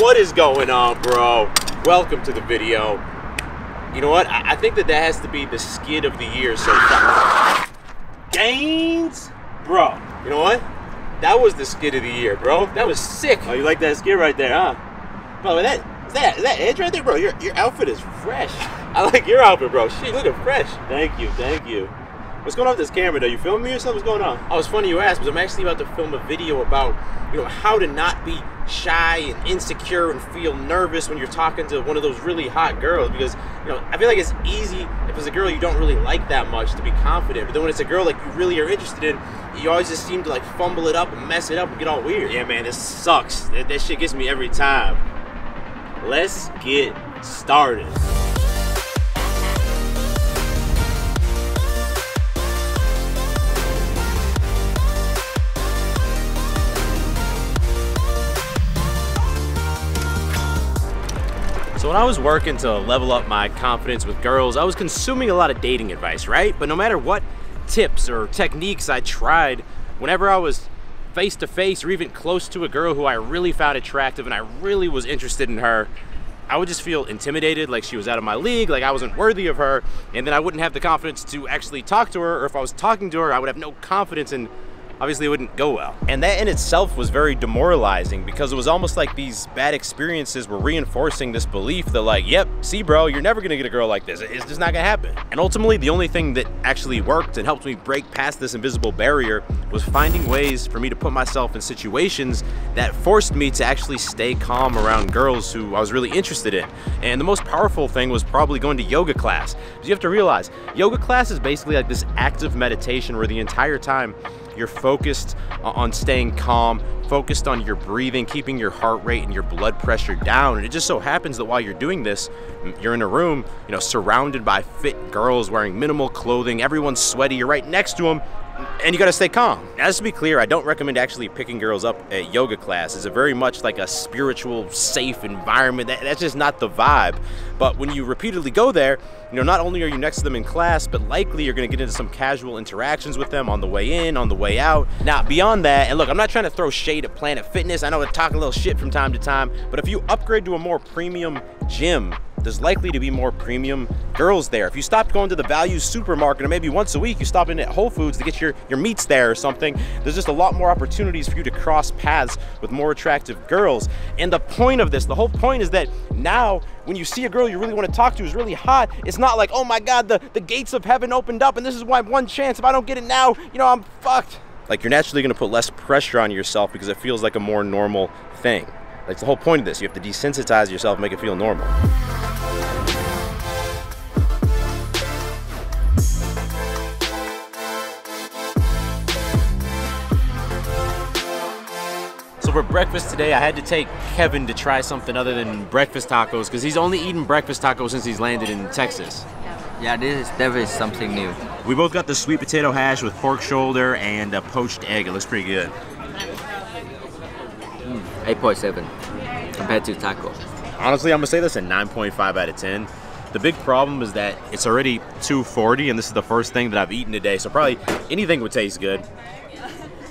What is going on, bro? Welcome to the video. You know what? I, I think that that has to be the skid of the year so far. Gains? Bro, you know what? That was the skid of the year, bro. That was sick. Oh, you like that skid right there, huh? Bro, that is that is that edge right there, bro? Your your outfit is fresh. I like your outfit, bro. Shit, looking fresh. Thank you, thank you. What's going on with this camera though? You filming me or something? What's going on? Oh, it's funny you asked because I'm actually about to film a video about, you know, how to not be shy and insecure and feel nervous when you're talking to one of those really hot girls because, you know, I feel like it's easy if it's a girl you don't really like that much to be confident. But then when it's a girl like you really are interested in, you always just seem to like fumble it up and mess it up and get all weird. Yeah, man, this sucks. That, that shit gets me every time. Let's get started. When I was working to level up my confidence with girls, I was consuming a lot of dating advice, right? But no matter what tips or techniques I tried, whenever I was face to face or even close to a girl who I really found attractive and I really was interested in her, I would just feel intimidated, like she was out of my league, like I wasn't worthy of her, and then I wouldn't have the confidence to actually talk to her, or if I was talking to her, I would have no confidence in obviously it wouldn't go well. And that in itself was very demoralizing because it was almost like these bad experiences were reinforcing this belief that like, yep, see bro, you're never gonna get a girl like this. It's just not gonna happen. And ultimately the only thing that actually worked and helped me break past this invisible barrier was finding ways for me to put myself in situations that forced me to actually stay calm around girls who I was really interested in. And the most powerful thing was probably going to yoga class. Because you have to realize, yoga class is basically like this active meditation where the entire time you're focused on staying calm, focused on your breathing, keeping your heart rate and your blood pressure down. And it just so happens that while you're doing this, you're in a room, you know, surrounded by fit girls wearing minimal clothing. Everyone's sweaty. You're right next to them and you gotta stay calm. Now, just to be clear, I don't recommend actually picking girls up at yoga class. It's a very much like a spiritual, safe environment. That, that's just not the vibe. But when you repeatedly go there, you know, not only are you next to them in class, but likely you're gonna get into some casual interactions with them on the way in, on the way out. Now, beyond that, and look, I'm not trying to throw shade at Planet Fitness. I know I talk a little shit from time to time, but if you upgrade to a more premium gym, there's likely to be more premium girls there. If you stopped going to the value supermarket or maybe once a week you stop in at Whole Foods to get your, your meats there or something, there's just a lot more opportunities for you to cross paths with more attractive girls. And the point of this, the whole point is that now when you see a girl you really want to talk to who's really hot, it's not like, oh my God, the, the gates of heaven opened up and this is my one chance. If I don't get it now, you know, I'm fucked. Like you're naturally gonna put less pressure on yourself because it feels like a more normal thing. Like the whole point of this, you have to desensitize yourself, make it feel normal. So for breakfast today, I had to take Kevin to try something other than breakfast tacos because he's only eaten breakfast tacos since he's landed in Texas. Yeah, this is definitely something new. We both got the sweet potato hash with pork shoulder and a poached egg. It looks pretty good. Mm, 8.7 compared to taco. Honestly, I'm gonna say this a 9.5 out of 10. The big problem is that it's already 240 and this is the first thing that I've eaten today, so probably anything would taste good.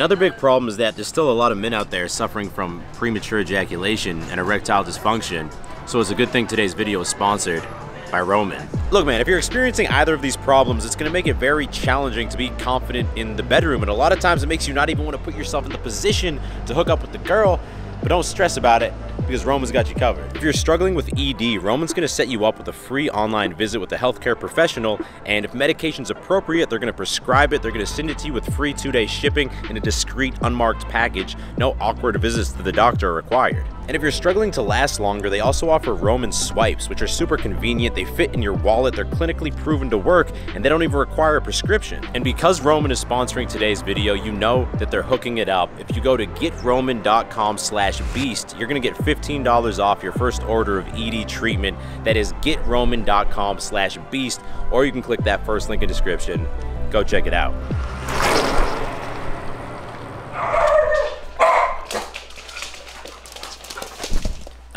Another big problem is that there's still a lot of men out there suffering from premature ejaculation and erectile dysfunction, so it's a good thing today's video is sponsored by Roman. Look man, if you're experiencing either of these problems, it's gonna make it very challenging to be confident in the bedroom, and a lot of times it makes you not even wanna put yourself in the position to hook up with the girl, but don't stress about it because Roman's got you covered. If you're struggling with ED, Roman's gonna set you up with a free online visit with a healthcare professional, and if medication's appropriate, they're gonna prescribe it, they're gonna send it to you with free two-day shipping in a discreet, unmarked package. No awkward visits to the doctor are required. And if you're struggling to last longer, they also offer Roman swipes, which are super convenient. They fit in your wallet, they're clinically proven to work, and they don't even require a prescription. And because Roman is sponsoring today's video, you know that they're hooking it up. If you go to getroman.com slash beast, you're gonna get $15 off your first order of ED treatment. That is getroman.com slash beast, or you can click that first link in description. Go check it out.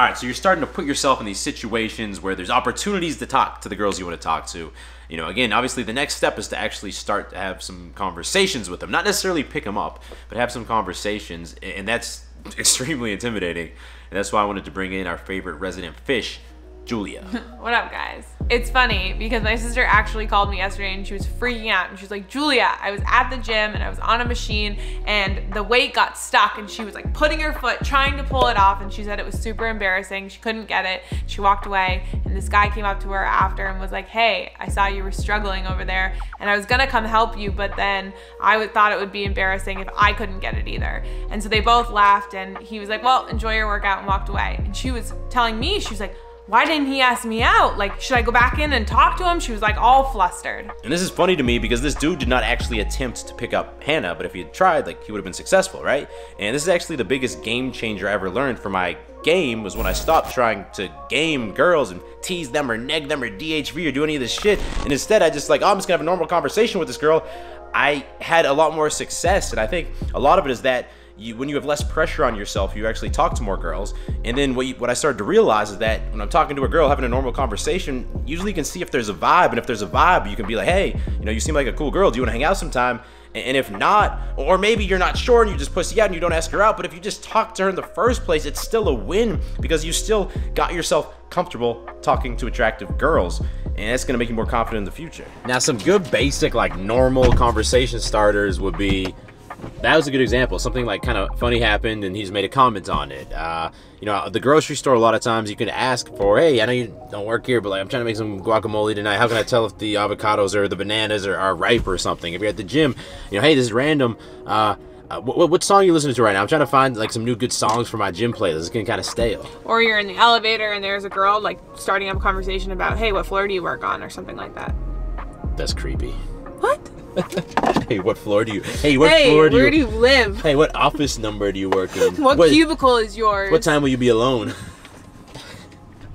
All right, so you're starting to put yourself in these situations where there's opportunities to talk to the girls you want to talk to. You know, again, obviously the next step is to actually start to have some conversations with them. Not necessarily pick them up, but have some conversations. And that's extremely intimidating. And that's why I wanted to bring in our favorite resident fish, Julia. What up, guys? It's funny because my sister actually called me yesterday and she was freaking out and she was like, Julia, I was at the gym and I was on a machine and the weight got stuck and she was like putting her foot, trying to pull it off. And she said it was super embarrassing. She couldn't get it. She walked away and this guy came up to her after and was like, Hey, I saw you were struggling over there and I was gonna come help you, but then I thought it would be embarrassing if I couldn't get it either. And so they both laughed and he was like, Well, enjoy your workout and walked away. And she was telling me, she was like, why didn't he ask me out? Like, should I go back in and talk to him? She was like all flustered. And this is funny to me because this dude did not actually attempt to pick up Hannah, but if he had tried, like, he would have been successful, right? And this is actually the biggest game changer I ever learned for my game was when I stopped trying to game girls and tease them or neg them or DHV or do any of this shit. And instead, I just like, oh, I'm just gonna have a normal conversation with this girl. I had a lot more success. And I think a lot of it is that you, when you have less pressure on yourself, you actually talk to more girls. And then what, you, what I started to realize is that when I'm talking to a girl, having a normal conversation, usually you can see if there's a vibe. And if there's a vibe, you can be like, hey, you know, you seem like a cool girl. Do you want to hang out sometime? And if not, or maybe you're not sure and you just pussy out and you don't ask her out, but if you just talk to her in the first place, it's still a win because you still got yourself comfortable talking to attractive girls and that's gonna make you more confident in the future. Now, some good basic, like normal conversation starters would be that was a good example. Something like kind of funny happened, and he's made a comment on it. Uh, you know, the grocery store. A lot of times, you can ask for, "Hey, I know you don't work here, but like, I'm trying to make some guacamole tonight. How can I tell if the avocados or the bananas are, are ripe or something?" If you're at the gym, you know, "Hey, this is random. Uh, uh, what, what, song are you listening to right now? I'm trying to find like some new good songs for my gym playlist. It's getting kind of stale. Or you're in the elevator and there's a girl like starting up a conversation about, "Hey, what floor do you work on?" or something like that. That's creepy. What? hey, what floor do you? Hey, what hey, floor do where you? do you live? Hey, what office number do you work in? what, what cubicle is yours? What time will you be alone?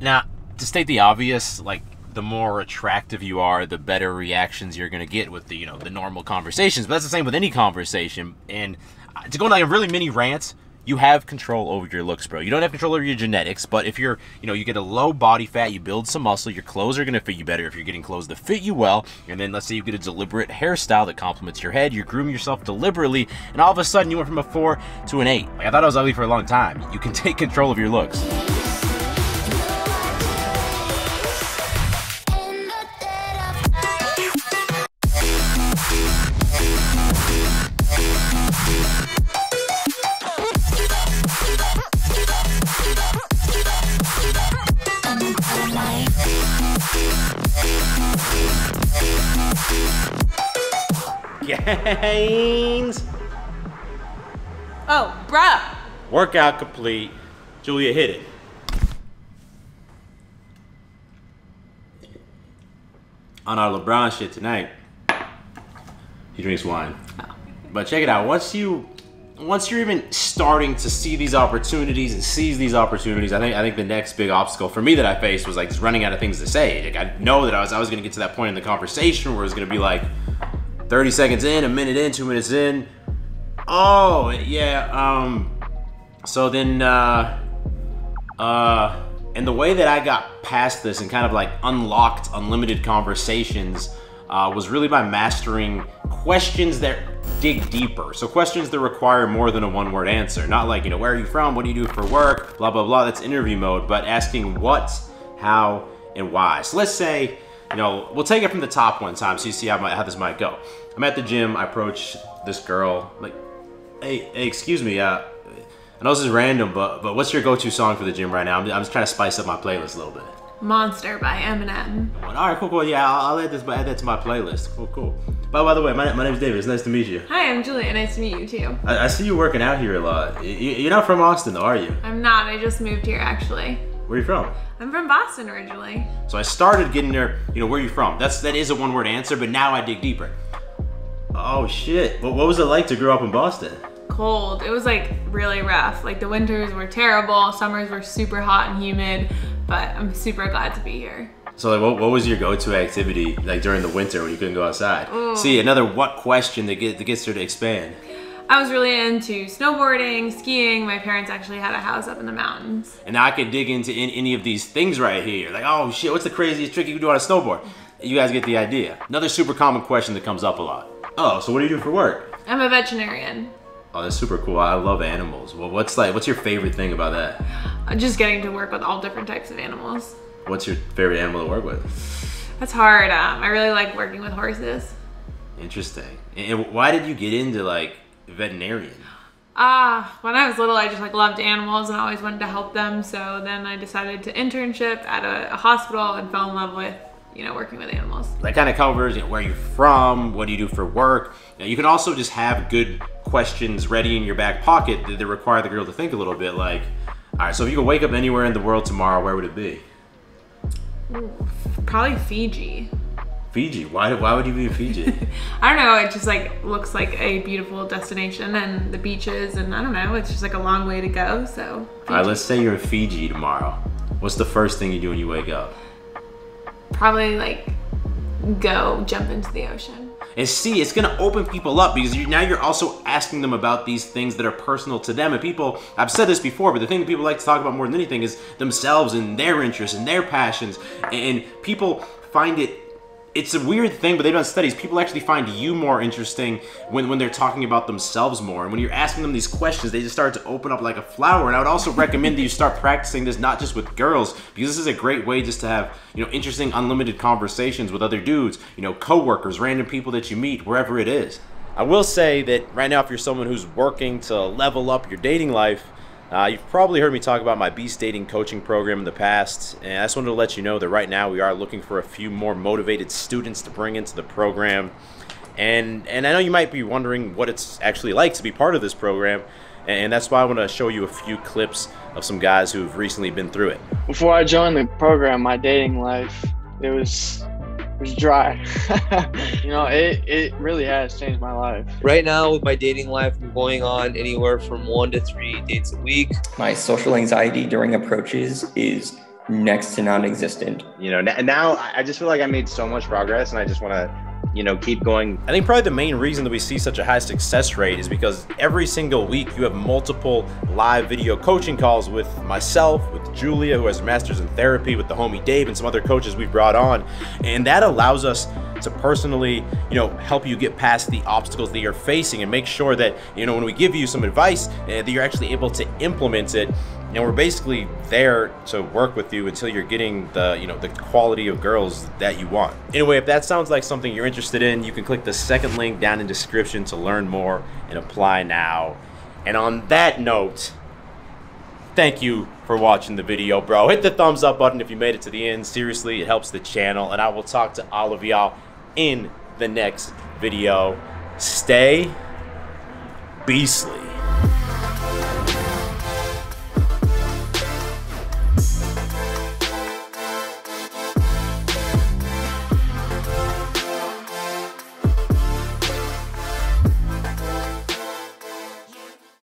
now, to state the obvious, like the more attractive you are, the better reactions you're gonna get with the you know the normal conversations. But that's the same with any conversation. And uh, to go on like a really mini rant, you have control over your looks, bro. You don't have control over your genetics, but if you're, you know, you get a low body fat, you build some muscle, your clothes are going to fit you better if you're getting clothes that fit you well. And then let's say you get a deliberate hairstyle that complements your head, you groom yourself deliberately, and all of a sudden you went from a 4 to an 8. Like I thought I was ugly for a long time. You can take control of your looks. Gains. Oh, bruh. Workout complete. Julia hit it. On our LeBron shit tonight, he drinks wine. Oh. But check it out. Once you, once you're even starting to see these opportunities and seize these opportunities, I think I think the next big obstacle for me that I faced was like just running out of things to say. Like I know that I was I was gonna get to that point in the conversation where it was gonna be like 30 seconds in, a minute in, two minutes in. Oh, yeah, um, so then, uh, uh, and the way that I got past this and kind of like unlocked unlimited conversations uh, was really by mastering questions that dig deeper. So questions that require more than a one word answer. Not like, you know, where are you from? What do you do for work? Blah, blah, blah. That's interview mode, but asking what, how, and why. So let's say, you know, we'll take it from the top one time so you see how, my, how this might go. I'm at the gym. I approach this girl, like, hey, hey, excuse me. Uh, I know this is random, but but what's your go-to song for the gym right now? I'm, I'm just trying to spice up my playlist a little bit. Monster by Eminem. All right, cool, cool. Yeah, I'll, I'll add this, add that to my playlist. Cool, cool. By, by the way, my, my is David. It's nice to meet you. Hi, I'm Julia. Nice to meet you too. I, I see you working out here a lot. You, you're not from Austin, though, are you? I'm not. I just moved here actually. Where are you from? I'm from Boston originally. So I started getting there. You know, where are you from? That's that is a one-word answer, but now I dig deeper. Oh shit! What, what was it like to grow up in Boston? Cold. It was like really rough. Like the winters were terrible. Summers were super hot and humid. But I'm super glad to be here. So like, what, what was your go-to activity like during the winter when you couldn't go outside? Ooh. See, another what question that, get, that gets her to expand. I was really into snowboarding, skiing. My parents actually had a house up in the mountains. And now I could dig into in, any of these things right here. Like, oh shit, what's the craziest trick you can do on a snowboard? You guys get the idea. Another super common question that comes up a lot. Oh, so what do you do for work? I'm a veterinarian. Oh, that's super cool. I love animals. Well, what's like? What's your favorite thing about that? Just getting to work with all different types of animals. What's your favorite animal to work with? That's hard. Um, I really like working with horses. Interesting. And why did you get into like veterinarian? Ah, when I was little, I just like loved animals and always wanted to help them. So then I decided to internship at a, a hospital and fell in love with you know working with animals. That kind of covers you know, where you're from, what do you do for work. You, know, you can also just have good questions ready in your back pocket that, that require the girl to think a little bit. Like, all right, so if you could wake up anywhere in the world tomorrow, where would it be? Ooh, probably Fiji. Fiji. Why? Why would you be in Fiji? I don't know. It just like looks like a beautiful destination and the beaches, and I don't know. It's just like a long way to go. So. Fiji. All right. Let's say you're in Fiji tomorrow. What's the first thing you do when you wake up? Probably like go jump into the ocean. And see, it's gonna open people up because you, now you're also asking them about these things that are personal to them. And people, I've said this before, but the thing that people like to talk about more than anything is themselves and their interests and their passions. And people find it it's a weird thing, but they've done studies. People actually find you more interesting when, when they're talking about themselves more. And when you're asking them these questions, they just start to open up like a flower. And I would also recommend that you start practicing this not just with girls, because this is a great way just to have, you know, interesting, unlimited conversations with other dudes, you know, coworkers, random people that you meet, wherever it is. I will say that right now, if you're someone who's working to level up your dating life, uh, you've probably heard me talk about my Beast Dating coaching program in the past, and I just wanted to let you know that right now we are looking for a few more motivated students to bring into the program. And and I know you might be wondering what it's actually like to be part of this program, and that's why I want to show you a few clips of some guys who've recently been through it. Before I joined the program, my dating life it was was dry. you know, it, it really has changed my life. Right now, with my dating life, I'm going on anywhere from one to three dates a week. My social anxiety during approaches is next to non-existent. You know, now I just feel like I made so much progress, and I just want to you know, keep going. I think probably the main reason that we see such a high success rate is because every single week you have multiple live video coaching calls with myself, with Julia, who has a master's in therapy, with the homie Dave, and some other coaches we've brought on. And that allows us to personally, you know, help you get past the obstacles that you're facing and make sure that, you know, when we give you some advice, uh, that you're actually able to implement it. And we're basically there to work with you until you're getting the you know the quality of girls that you want. Anyway if that sounds like something you're interested in you can click the second link down in description to learn more and apply now. And on that note thank you for watching the video bro. Hit the thumbs up button if you made it to the end. Seriously it helps the channel. And i will talk to all of y'all in the next video. Stay beastly